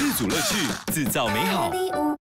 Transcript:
自主乐趣制造美好。